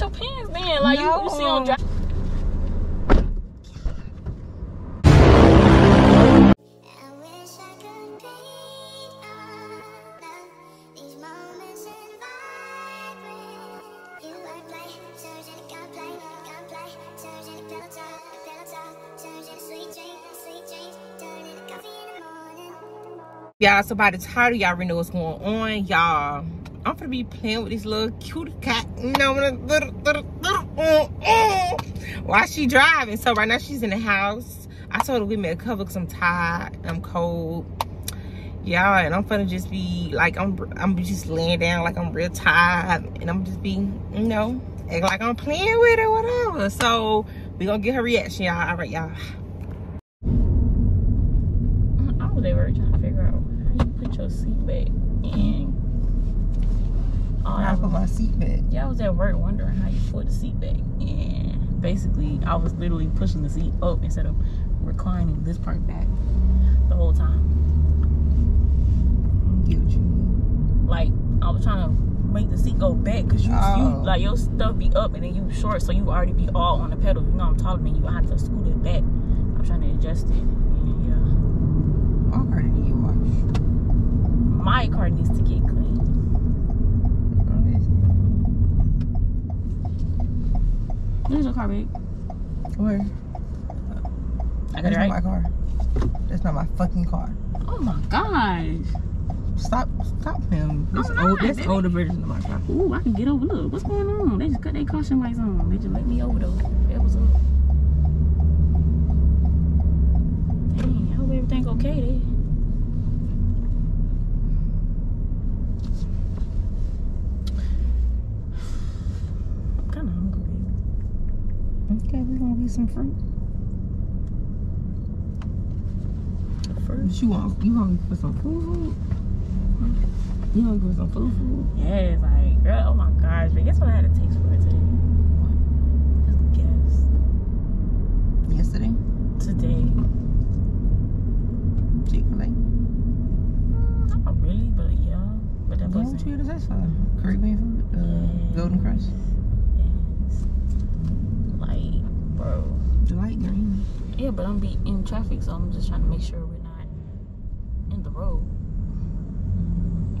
not your pants then. Like you, you see on No. drive. I wish I could paint all of these moments in vibrant. You wordplay, surgeon gunplay, gunplay, surgeon pillow talk, pillow talk, surgeon sweet dreams, sweet dreams, turn into coffee in the morning. Y'all, so by the title, y'all already know what's going on, y'all. I'm gonna be playing with this little cute cat, you know, uh, uh, while she driving. So right now she's in the house. I told her we me a cover because I'm tired, I'm cold. Y'all, and I'm gonna just be like, I'm I'm just laying down like I'm real tired. And I'm just be, you know, like I'm playing with her, whatever. So we gonna get her reaction, y'all. All right, y'all. I was at trying to figure out how you put your seat back. All I put my seat back. yeah, I was at work wondering how you put the seat back. And basically, I was literally pushing the seat up instead of reclining this part back the whole time. Get what you mean. Like, I was trying to make the seat go back because you, Oh. you, like, your stuff be up and then you short, so you already be all on the pedal. You know, I'm taller than you. I had to scoot it back. I'm trying to adjust it. And yeah. My car didn't get washed. My car needs to get clean. Where's your car, babe? Where? I got That's it right. not my car. That's not my fucking car. Oh my gosh. Stop, stop him. This I'm old, not, this baby. older version of my car. Ooh, I can get over. Look, what's going on? They just cut their caution lights on. They just let me over though. That was up. Dang, I hope everything okay there. I'm kind of hungry. Okay, we're gonna get some fruit. First. You want, you hungry for some food? You hungry for some food? food? Yeah, it's like, girl, oh my gosh. But guess what I had a taste for today? What? Just guess. Yesterday, Today. Chick Fil A. Mm, Not really, but yeah. But that What wasn't. you get this for? Caribbean food, uh, Golden Krust, Yes. Like, bro. light green. Yeah, but I'm be in traffic, so I'm just trying to make sure we're not in the road.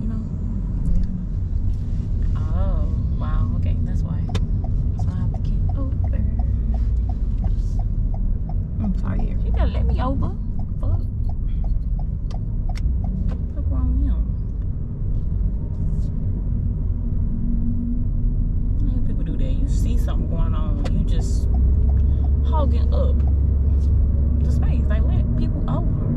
You know? Oh, wow. Okay, that's why. So I have to get over. I'm tired. You gotta let me over. Fuck. Fuck wrong with him? People do that? You see something going on, you just hogging up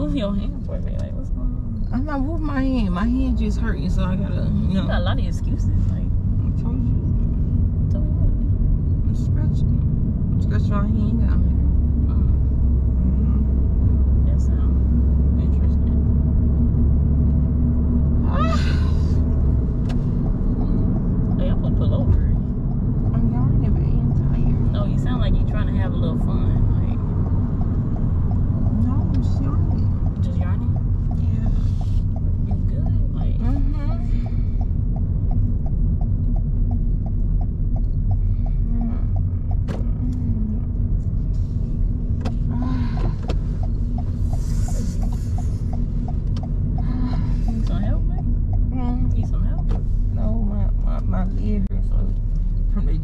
Move your hand for me. Like, what's going on? I'm not moving my hand. My hand just hurt you, so I gotta, you know. You got a lot of excuses. Like, I told you. I told you what? I'm scratching. I'm scratching my hand down here. Mm. That sounds interesting. Ah.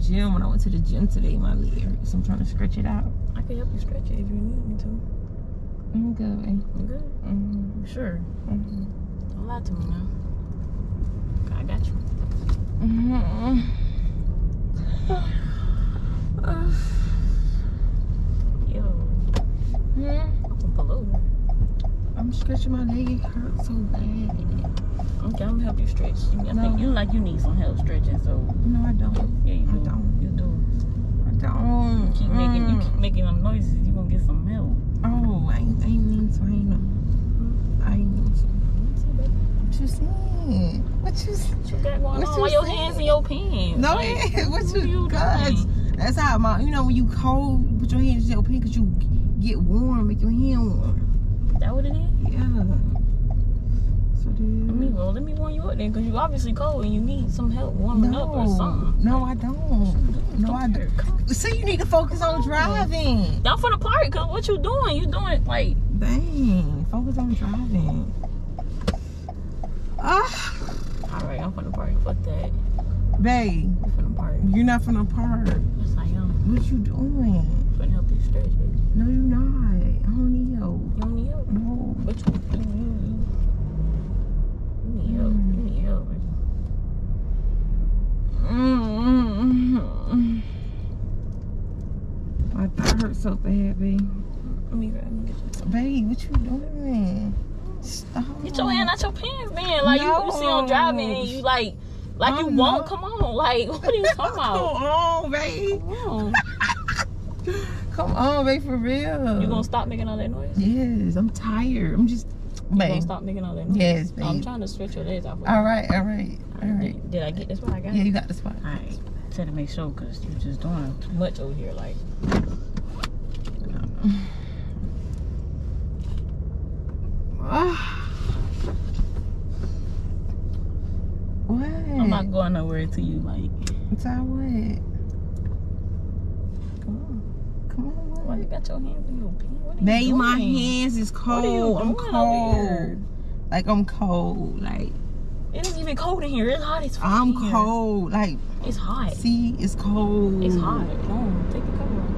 Gym, when I went to the gym today, my leg hurts. I'm trying to stretch it out. I can help you stretch it if you need me to. I'm good. I'm good. Mm-hmm. Sure? Mm-hmm. Don't lie to me now. I got you. Yo, Hmm? I'm gonna pull over. I'm stretching my leg. It hurts so bad. Okay, I'm gonna help you stretch. I No. think you like you need some help stretching, so No, I don't. yeah, you I do. don't. You do. I don't. Keep making you Mm. keep making them noises. You gonna get some help. Oh, I ain't, I ain't mean to. I ain't. I ain't mean to. What you saying? What you? What you got going What on? you Why your saying? hands in your pants? No, Like, what what you, you cause doing? that's how my, you know, when you cold, you put your hands in your pants because you get warm, make your hand warm. That what it is? Yeah. So Let me well, let me warm you up then, cause you obviously cold and you need some help warming up or No, something. no, I don't. No, I don't. See, you need to focus on driving. Y'all for the park, cause what you doing? You doing like Dang, focus on driving. Ah, all right. I'm for the park. Fuck that. babe, I'm for the park. you're not for the park. Yes, I am. What you doing? I'm finna help you stretch, baby. No, you're not. I don't need help. You don't need help. No. But you, you, you, you need help. You need help. baby. Mm-mm. My thigh hurts so bad, babe. Let me grab. Get you. Babe, what you doing? Stop. Get your hand out your pants, man. Like you, you see on driving and you like, like you I'm won't. not. Come on. Like what are you talking about? Come on, babe. Come on. Come on, babe, for real. You gonna stop making all that noise? Yes, I'm tired. I'm just, You gonna babe. stop making all that noise? Yes, babe. I'm trying to stretch your legs out. for All you. right, all right, all right. Did, did I get this one? I got Yeah, it. you got the spot. All right. Try to make sure because you're just doing too much over here. Like Ah. What? I'm not going nowhere until you like. Tell what? Come on. Come on. Why you got your hands in your pants? You Babe, my hands is What are you cold. I'm doing cold. Like I'm cold. Like It isn't even cold in here. It's hot as fuck I'm here. cold. Like It's hot. see, it's cold. It's hot. No, take the cover off.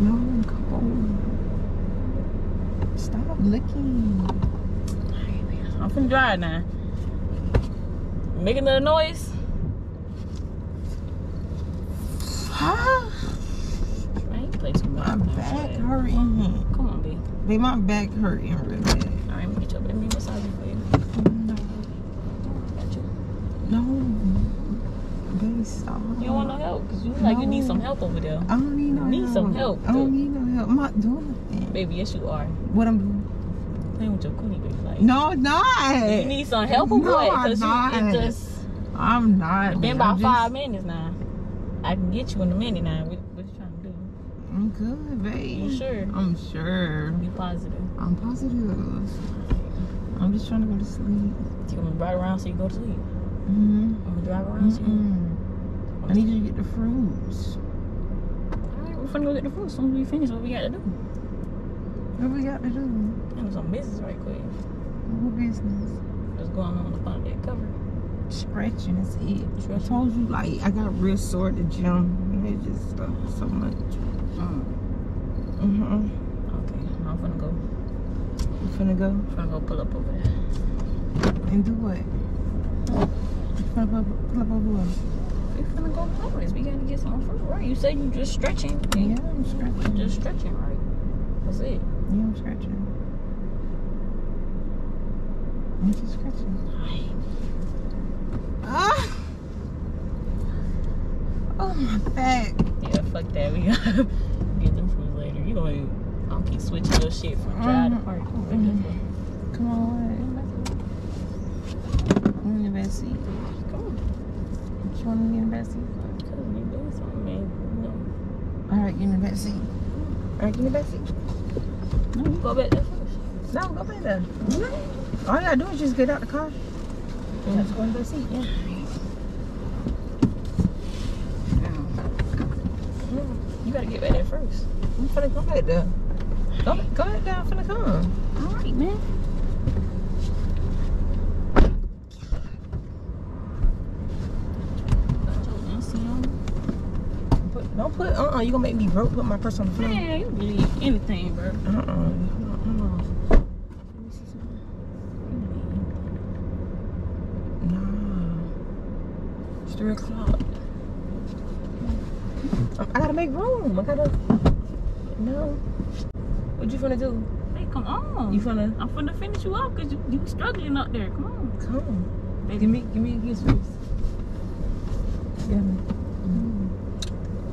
No, I'm cold. Stop licking. I'm finna dry now. Making another noise. Huh? I ain't play too much. My back hurting. Come on, babe. Babe, my back hurting really bad. Alright, let me get you. Let me massage you for you. No, Got you. no. Babe, stop. You don't want no help because you look like you need some help over there. I don't need no need help. some help, I don't need no help. I'm not doing nothing. Baby, yes you are. What I'm doing? Playing with your cootie, baby. Like, No, not. you need some help or No, what? I'm not. you it just I'm not. been about five minutes now. I can get you in a minute now. What, what you trying to do? I'm good, babe. You sure? I'm sure. Be positive. I'm positive. I'm just trying to go to sleep. You want me to ride around so you go to sleep? Mm-hmm. I'm gonna drive around so you. Mm-mm. I need you to get the fruits. Alright, we're finna go get the food as soon as we finish what we got to do. What we got to do? Handle some business right quick. What business? What's going on up under that cover? Stretching is it. I told you, like, I got real sore at the gym. It just uh, so much. Mm. Mm-hmm. Okay, I'm finna go. You finna go I'm finna go pull up over there. and do what? Pull up, pull up over what? We finna go places. We gotta get something first, right? You said you just stretching. Yeah, I'm stretching. Just stretching, right? That's it. Yeah, I'm stretching. I'm just scratching. Ah! Oh my back. Yeah, fuck that. We gotta get them food later. You gonna I'll keep switching your shit from dry to mm-hmm. park. Mm-hmm. Come on. I'm in the best seat. Come on. You want to be in the best seat? Cause you doing something, man. All right, get in the back seat. All right, get in the back seat. No, no, you go back there first. No, go back there. All you gotta do is just get out the car. And just go in the back seat. Yeah. Gotta get back there first. I'm finna go back there. Go, go back there. I'm finna come. All right, man. Don't put. Uh uh You gonna make me broke? Put my purse on the floor. Man, you believe anything, bro. Uh uh Nah. It's three o'clock. I, gotta make room. I gotta. No. What you finna do? Hey, come on. You finna I'm finna finish you off because you, you struggling up there. Come on. come? On. Baby. Give me, give me a kiss first. Give me.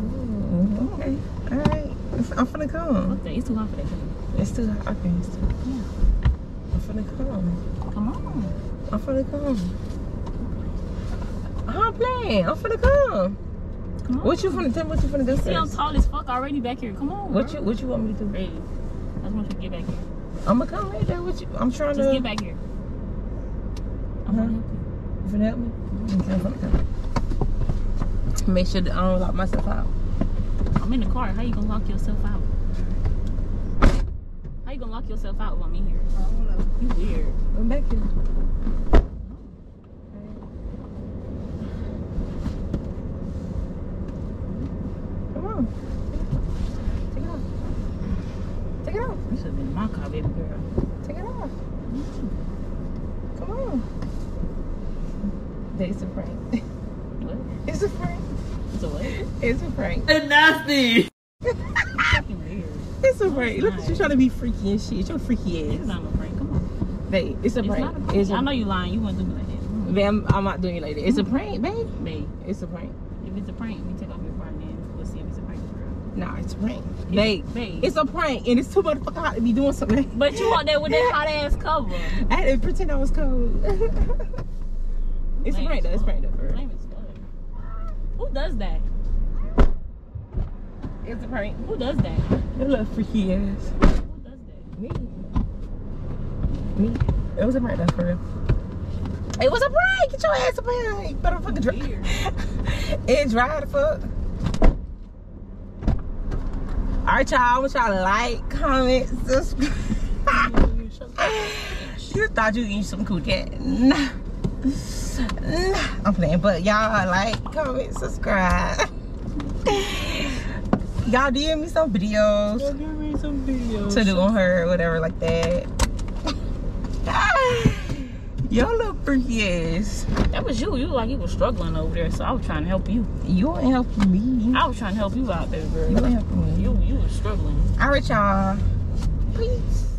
Ooh, okay. All right. I'm finna come. That? It's too hot for that. It's too hot. Okay, it's too Yeah. I'm finna come. Come on. I'm finna come. I'm playing. I'm finna come. Come on. What you finna tell me what you finna do See, I'm tall as fuck already back here. Come on. What bro. you what you want me to do? Hey, I just want you to get back here. I'ma come right there with you. I'm trying Just to get back here. I'm Huh? gonna help you. You finna help me? Mm-hmm. Okay, I'm finna. Make sure that I don't lock myself out. I'm in the car. How you gonna lock yourself out? How you gonna lock yourself out while I'm in here? I don't know. You weird. I'm back here. Come on. Take it off. Take it off. You should have been in my car, baby girl. Take it off. Come on. It's a prank. What? It's a prank. So what? It's a prank. nasty. It's a prank. Look at you trying to be freaky and shit. You're freaky It's not no prank. Come on. Babe, it's a It's prank. not a prank. It's a I know you lying. You wouldn't do me like that. Babe, I'm, I'm not doing it like that. It's a mm-hmm. prank, babe. Babe, It's a prank. if it's a prank, we take off your car and then we'll see if it's a prank. Nah, it's a prank. Babe, Babe. it's a prank and it's too motherfucking hot to be doing something. But you out there with that hot ass cover. I had to pretend I was cold. it's a prank though. It's a prank though. Lame. Who does that? It's a prank. Who does that? You little freaky ass. Who does that? Me. Me. It was a prank though, for real. It was a prank. Get your ass up here. You better fucking. Weird. it dry the fuck. All right, y'all. I want y'all to like, comment, subscribe. you thought you eat some cool cat? Nah. Nah. I'm playing, but y'all like, comment, subscribe. y'all DM me some videos give me some videos. to do on her or whatever like that. Y'all look freaky ass. That was you. You like you was struggling over there, so I was trying to help you. You ain't helping me. I was trying to help you out there, girl. You ain't helping me. You you was struggling. All right, y'all. Peace.